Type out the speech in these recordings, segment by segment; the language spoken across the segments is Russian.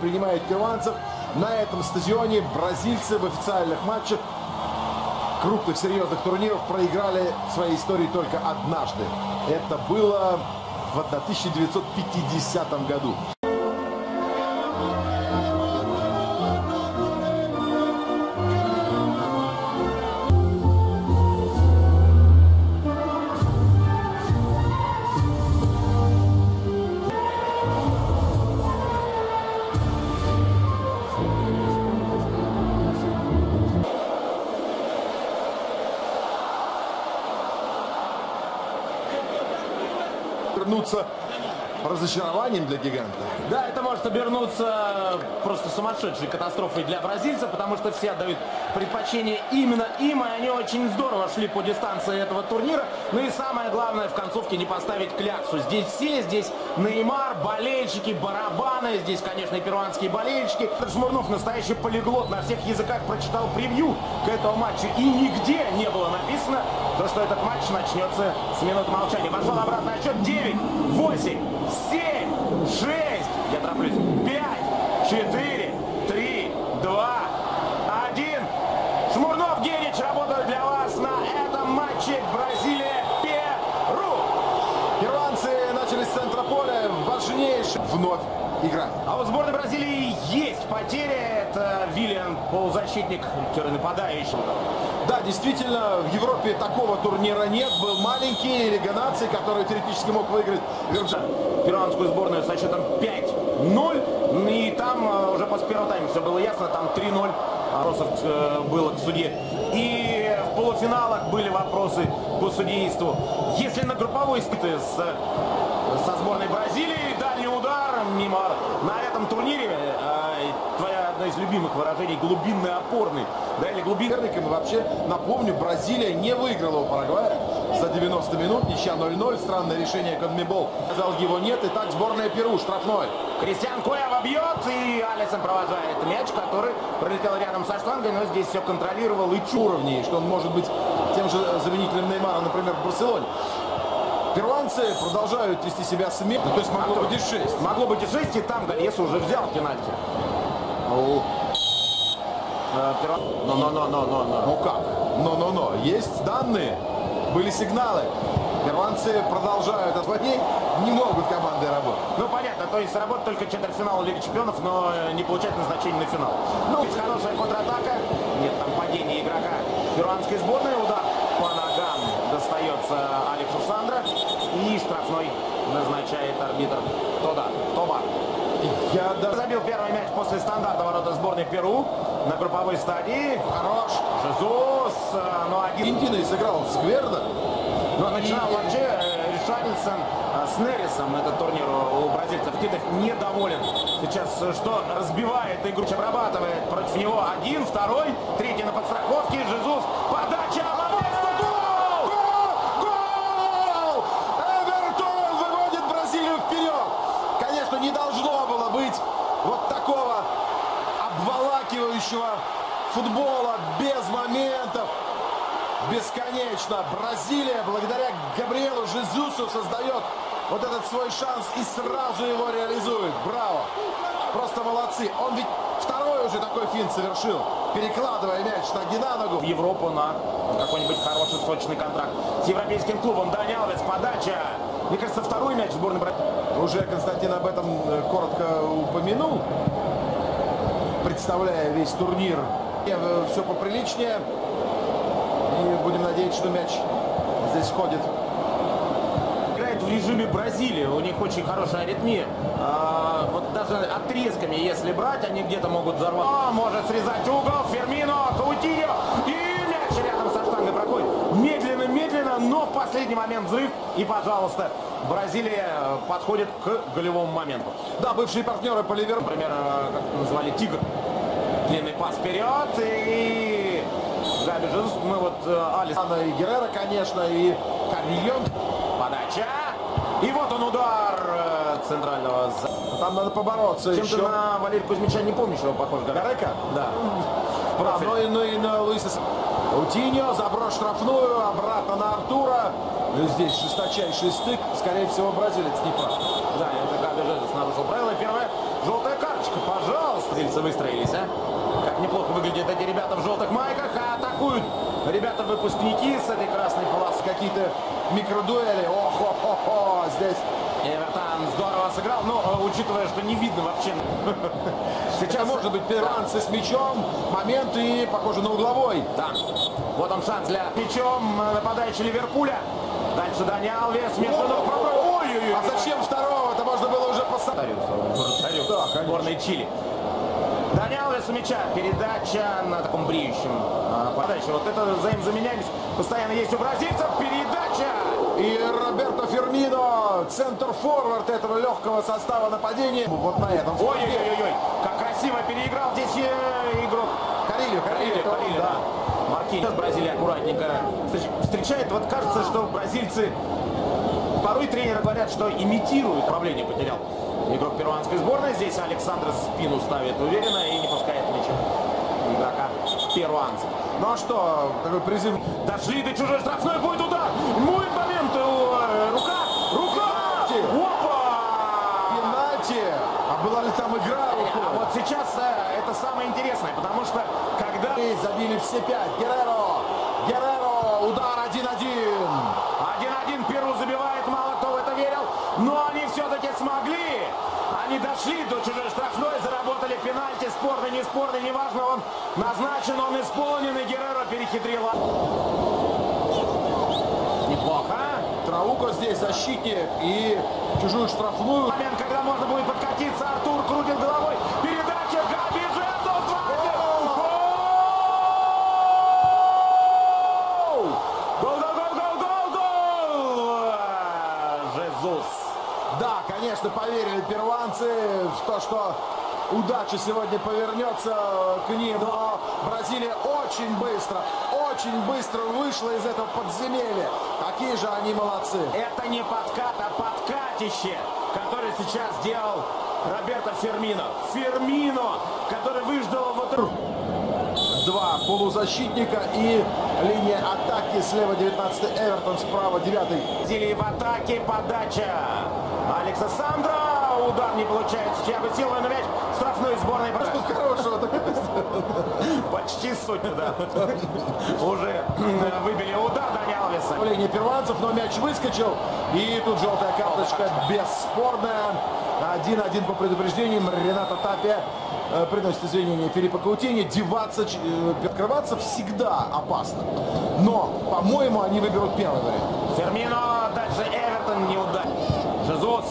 принимает перуанцев. На этом стадионе бразильцы в официальных матчах крупных серьезных турниров проиграли в своей истории только однажды. Это было в 1950 году. Вернуться разочарованием для гиганта. Да, это может обернуться просто сумасшедшей катастрофой для бразильцев, потому что все отдают предпочтение именно им, и они очень здорово шли по дистанции этого турнира. Ну и самое главное, в концовке не поставить кляксу. Здесь все, здесь Неймар, болельщики, барабаны, здесь, конечно, и перуанские болельщики. Шмурнов, настоящий полиглот, на всех языках прочитал превью к этому матчу, и нигде не было написано, то, что этот матч начнется с минуты молчания. Пошел обратный отчет 9, 8, 7, 6, я тороплюсь, 5, 4, вновь игра. А у сборной Бразилии есть потери. Это Виллиан, полузащитник, который нападающий. Да, действительно, в Европе такого турнира нет. Был маленький Лига наций, который теоретически мог выиграть Перуанскую сборную со счетом 5-0. И там э, уже после первого тайма все было ясно. Там 3-0 вопросов э, было к суде. И в полуфиналах были вопросы по судейству. Если на групповой с, со сборной Бразилии, мимо на этом турнире, э, твоя одна из любимых выражений, глубинный опорный. Да, или глубинный. И вообще, напомню, Бразилия не выиграла у Парагвая за 90 минут. Ничья 0-0. Странное решение Конмебол. Сказал, его нет. И так сборная Перу. Штрафной. Кристиан Куэва бьет, и Алисон провожает мяч, который пролетел рядом со штангой, но здесь все контролировал и уровней, что он может быть тем же заменителем Неймара, например, в Барселоне. Перуанцы продолжают вести себя смело. То есть могло а быть и 6. Могло быть и 6, и там Гальес уже взял пенальти. Но-но-но-но-но. Ну как? Но-но-но. Есть данные, были сигналы. Ирландцы продолжают отводить, не могут команды работать. Ну, понятно, то есть работать только четвертьфинал Лиги Чемпионов, но не получать назначение на финал. Ну, хорошая контратака, нет там падения игрока перуанской сборной, удар по ногам достается Алексу Сандра, и штрафной назначает арбитр Тода, Тоба. Я забил первый мяч после стандарта ворота сборной Перу на групповой стадии. Хорош. Жезус. Э, ну, Аргентиной сыграл скверно. Но начинал вообще э, Ришарлисон э, с Неррисом этот турнир у бразильцев. Титов недоволен. Сейчас что разбивает игру, обрабатывает против него один, второй, третий на подстраховке. Жезус. Подача. не должно было быть вот такого обволакивающего футбола без моментов. Бесконечно. Бразилия благодаря Габриэлу Жезусу создает вот этот свой шанс и сразу его реализует. Браво. Просто молодцы. Он ведь второй уже такой финт совершил, перекладывая мяч ноги на ногу. В Европу на какой-нибудь хороший сочный контракт с европейским клубом. Дани Алвес, подача. Мне кажется, второй мяч сборной Бразилии. Уже Константин об этом э, коротко упомянул, представляя весь турнир. Э, Все поприличнее. И будем надеяться, что мяч здесь ходит. Играет в режиме Бразилии. У них очень хорошая аритмия. А, вот даже отрезками, если брать, они где-то могут взорвать. О, может срезать угол. Фермино, Каутиньо. И мяч рядом со штангой проходит. Медленно-медленно, но в последний момент взрыв. И, пожалуйста, Бразилия э, подходит к голевому моменту. Да, бывшие партнеры по Ливеру. Например, э, как назвали Тигр. Длинный пас вперед и Габи Жезус. Мы вот э, Алис. И Геррера, конечно, и Карильон. Подача. И вот он удар центрального. Там надо побороться Чем-то еще. на Валерия Кузьмича не помнишь его похож? Гарека? Да. А, ну, и, ну и на Луиса Утиньо, заброс штрафную, обратно на Артура. Ну, здесь жесточайший стык. Скорее всего, бразилец не прав. Да, это Габи Жезус нарушил правила. Немножечко, пожалуйста. Зельцы выстроились, а? Как неплохо выглядят эти ребята в желтых майках, а атакуют ребята-выпускники с этой красной полосы. Какие-то микродуэли. Ох-хо-хо-хо. Здесь Эвертон здорово сыграл, но э, учитывая, что не видно вообще. Сейчас может быть перуанцы с мячом. Момент и похоже на угловой. Да. Вот он шанс для мячом э, нападающий Ливерпуля. Дальше Дани Алвес между ног пробрал. Ой-ой-ой. А зачем второго? Поставить. Вратарю Да, сборной Чили. Дани Алвес у мяча. Передача на таком бреющем а, подаче. Вот это взаимозаменяемость постоянно есть у бразильцев. Передача. И Роберто Фермино, центр-форвард этого легкого состава нападения. Вот на этом. Ой-ой-ой-ой. Как красиво переиграл здесь э, игрок. Карилью, Карили, Карилью. Карили, да. Маркинес Бразилия аккуратненько встреч- встречает. Вот кажется, что бразильцы... Порой тренеры говорят, что имитируют. Управление потерял игрок перуанской сборной. Здесь Александр спину ставит уверенно и не пускает мяча игрока перуанцев. Ну а что, такой призыв. Дошли до чужой штрафной, будет удар. Будет момент. э, Рука, рука. Пенальти. Опа! Пенальти. А была ли там игра А рукой? вот сейчас э, это самое интересное, потому что когда... Забили все пять. Герреро. Герреро. Удар 1-1. 1-1 Перу забивает, мало кто в это верил, но они все-таки смогли. Они дошли до чужой штрафной, заработали пенальти, спорный, не спорный, неважно, он назначен, он исполнен, и Герреро перехитрил. Неплохо. Трауко здесь защитник и чужую штрафную. Момент, когда можно будет подкатиться, Артур крутит головой, передача, Габи Джезус, 2-1. Гол, гол, гол, гол, гол, гол! Жезус. Да, конечно, поверили перуанцы в то, что удача сегодня повернется к ним. Но Бразилия очень быстро, очень быстро вышла из этого подземелья. Какие же они молодцы. Это не подкат, а подкатище, который сейчас сделал Роберто Фермино. Фермино, который выждал вот. Два полузащитника и линия атаки слева 19 Эвертон, справа 9 Бразилии в атаке, подача. Алекса Сандра, удар не получается. Тиаго Силва на мяч штрафной сборной. Что хорошего? Почти сотню, да. Уже выбили удар Дани Алвеса. Линия перуанцев, но мяч выскочил. И тут желтая карточка бесспорная. 1-1 по предупреждениям. Рената Тапия э, приносит извинения Филиппа Каутини. Деваться, ч- э, открываться всегда опасно. Но, по-моему, они выберут первый вариант. Фермино, дальше Эвертон, неудачно. Жезус,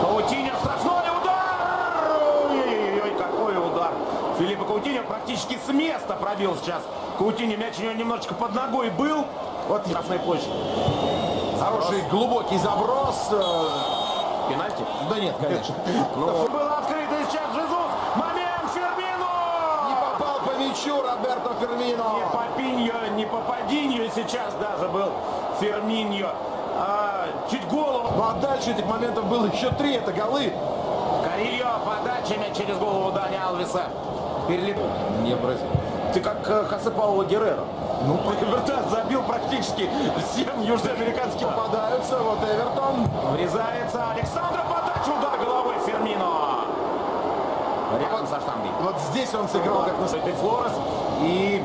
Каутиньо, штрафной удар! Ой-ой-ой, какой удар! Филиппо Каутиньо практически с места пробил сейчас. Каутиньо, мяч у него немножечко под ногой был. Вот штрафной площадь. Хороший глубокий заброс. э, Пенальти? Да нет, конечно. Ну, был открытый сейчас Жезус. Момент Фермино! Не попал по мячу Роберто Не Фермино. Папиньо, не Пападиньо сейчас даже был Ферминьо. А, чуть голову. Ну а дальше этих моментов было еще три. Это голы. Карильо, подача мяч через голову Дани Алвеса. Перелет. Не Бразилия. Ты как э, Хосе Пауло Геррера. Ну, Эвертон забил практически всем южноамериканским. Попадаются. Вот Эвертон. Врезается Александра, подача, удар головой Фермино. Рядом со штангой. Вот здесь он сыграл как на... Флорес и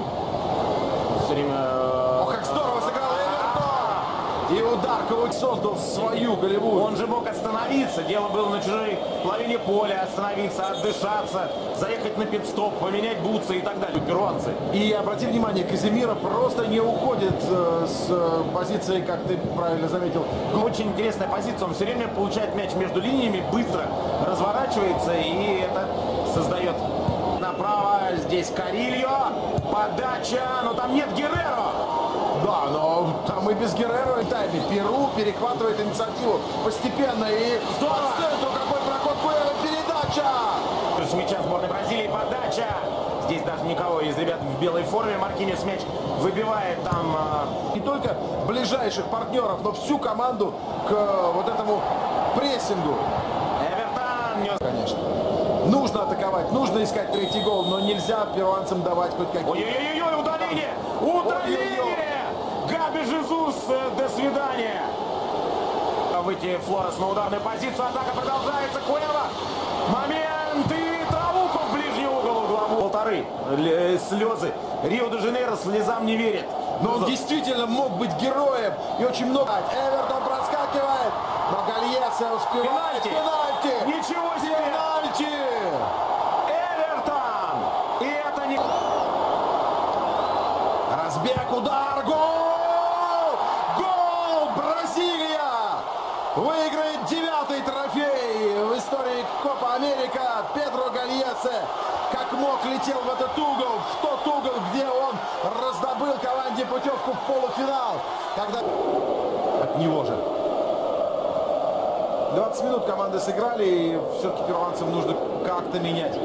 все время... э, Ох, как здорово сыграл Эвертон! И удар Ковач создал свою голевую. Он же мог остановиться. Дело было на чужой половине поля. Остановиться, отдышаться, заехать на пидстоп, поменять бутсы и так далее. Перуанцы. И обрати внимание, Казимира просто не уходит э, с э, позиции, как ты правильно заметил. Очень интересная позиция. Он все время получает мяч между линиями, быстро разворачивается и это создает направо. Здесь Карильо. Подача. Но там нет Герреро. Там и без Геррера тайме. Перу перехватывает инициативу постепенно. И Здорово! центру какой проход Куэва, передача! С мяча сборной Бразилии. Подача. Здесь даже никого из ребят в белой форме. Маркинес мяч выбивает там а, Не только ближайших партнеров, но всю команду к э, вот этому прессингу. Эвертон. нес Конечно. Нужно атаковать, нужно искать третий гол, но нельзя перуанцам давать хоть какие Ой-ой-ой, удаление! Удаление! Габи Жезус, э, до свидания! Выйти Флорес на ударную позицию, атака продолжается, Куэва! Момент и Трауко! Ой, э, слезы. Рио-де-Жанейро слезам не верит. Но он действительно мог быть героем. И очень много... Эвертон проскакивает. Но Гальеса успевает. Пенальти. Пенальти. Ничего себе! Пенальти. Эвертон! И это не... Разбег, удар, гол! Гол! Бразилия! Выиграет девятый трофей в истории Копа Америка. Педро Гальесе как мог летел в этот угол, в тот угол, где он раздобыл команде путевку в полуфинал. Когда... От него же. 20 минут команды сыграли, и все-таки перуанцам нужно как-то менять